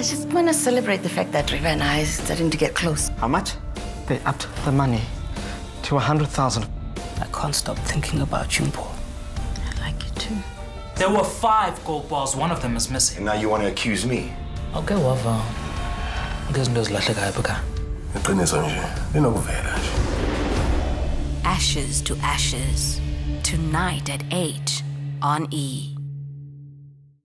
I just want to celebrate the fact that River and I are starting to get close. How much? They upped the money to a hundred thousand. I can't stop thinking about you, Paul. I like you too. There were five gold balls. One of them is missing. And now you want to accuse me? Okay, wava. Ngezinto ezilahlekayo iqiniso nje linokuvela nje Ashes to Ashes. Tonight at 8 on E!